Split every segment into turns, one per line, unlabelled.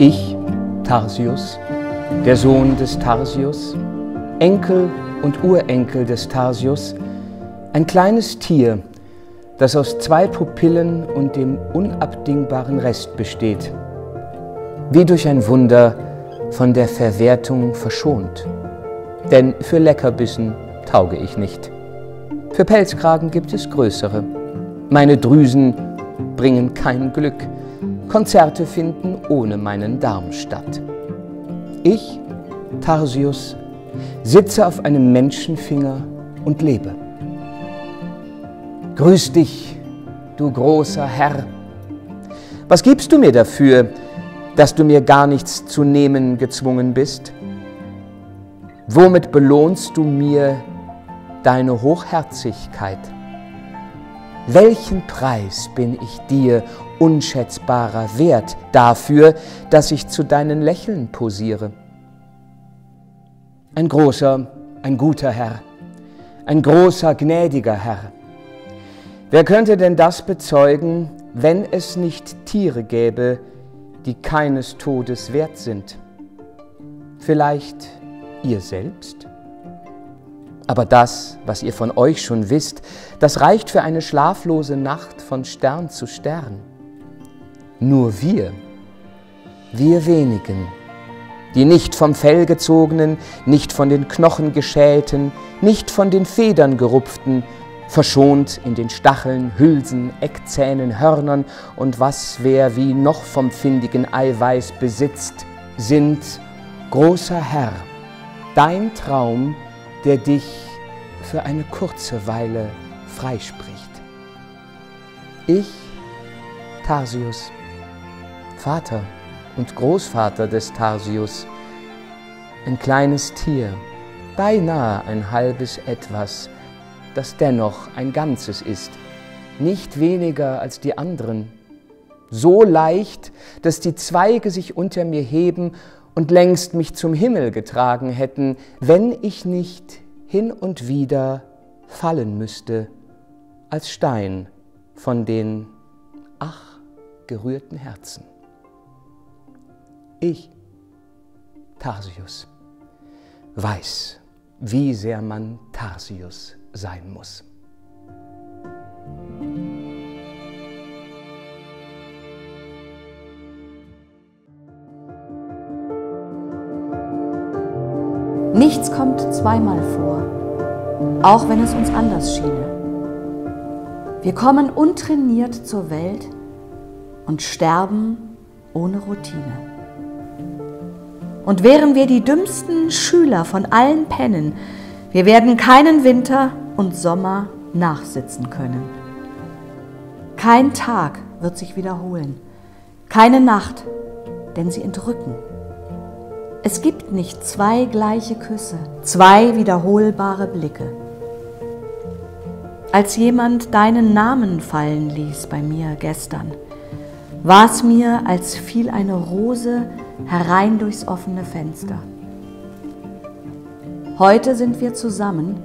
Ich, Tarsius, der Sohn des Tarsius, Enkel und Urenkel des Tarsius, ein kleines Tier, das aus zwei Pupillen und dem unabdingbaren Rest besteht, wie durch ein Wunder von der Verwertung verschont. Denn für Leckerbissen tauge ich nicht. Für Pelzkragen gibt es größere. Meine Drüsen bringen kein Glück. Konzerte finden ohne meinen Darm statt. Ich, Tarsius, sitze auf einem Menschenfinger und lebe. Grüß dich, du großer Herr. Was gibst du mir dafür, dass du mir gar nichts zu nehmen gezwungen bist? Womit belohnst du mir deine Hochherzigkeit? Welchen Preis bin ich dir unschätzbarer Wert dafür, dass ich zu deinen Lächeln posiere? Ein großer, ein guter Herr, ein großer, gnädiger Herr. Wer könnte denn das bezeugen, wenn es nicht Tiere gäbe, die keines Todes wert sind? Vielleicht ihr selbst? Aber das, was ihr von euch schon wisst, das reicht für eine schlaflose Nacht von Stern zu Stern. Nur wir, wir wenigen, die nicht vom Fell gezogenen, nicht von den Knochen geschälten, nicht von den Federn gerupften, verschont in den Stacheln, Hülsen, Eckzähnen, Hörnern und was wer wie noch vom findigen Eiweiß besitzt, sind, großer Herr, dein Traum, der dich für eine kurze Weile freispricht. Ich, Tarsius, Vater und Großvater des Tarsius, ein kleines Tier, beinahe ein halbes Etwas, das dennoch ein Ganzes ist, nicht weniger als die anderen, so leicht, dass die Zweige sich unter mir heben und längst mich zum Himmel getragen hätten, wenn ich nicht hin und wieder fallen müsste als Stein von den, ach, gerührten Herzen. Ich, Tarsius, weiß, wie sehr man Tarsius sein muss.
Nichts kommt zweimal vor, auch wenn es uns anders schiene. Wir kommen untrainiert zur Welt und sterben ohne Routine. Und wären wir die dümmsten Schüler von allen Pennen, wir werden keinen Winter und Sommer nachsitzen können. Kein Tag wird sich wiederholen, keine Nacht, denn sie entrücken. Es gibt nicht zwei gleiche Küsse, zwei wiederholbare Blicke. Als jemand deinen Namen fallen ließ bei mir gestern, war es mir, als fiel eine Rose herein durchs offene Fenster. Heute sind wir zusammen.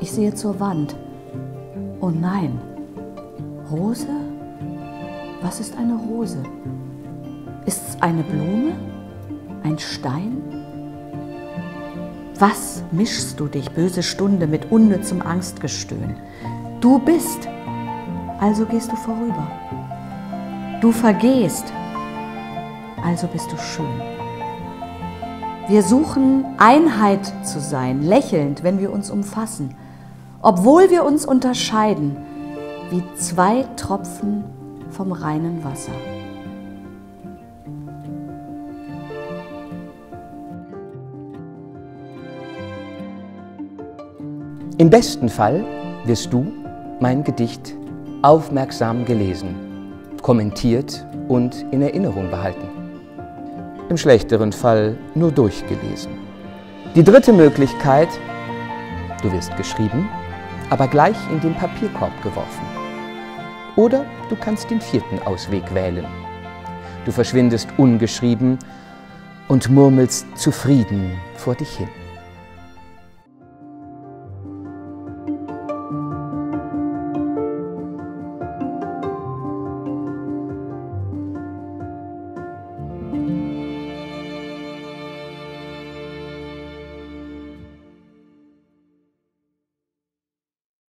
Ich sehe zur Wand. Oh nein, Rose? Was ist eine Rose? Ist es eine Blume? Ein Stein? Was mischst du dich, böse Stunde, mit unnützem Angstgestöhn? Du bist, also gehst du vorüber. Du vergehst, also bist du schön. Wir suchen Einheit zu sein, lächelnd, wenn wir uns umfassen, obwohl wir uns unterscheiden, wie zwei Tropfen vom reinen Wasser.
Im besten Fall wirst du mein Gedicht aufmerksam gelesen, kommentiert und in Erinnerung behalten. Im schlechteren Fall nur durchgelesen. Die dritte Möglichkeit, du wirst geschrieben, aber gleich in den Papierkorb geworfen. Oder du kannst den vierten Ausweg wählen. Du verschwindest ungeschrieben und murmelst zufrieden vor dich hin.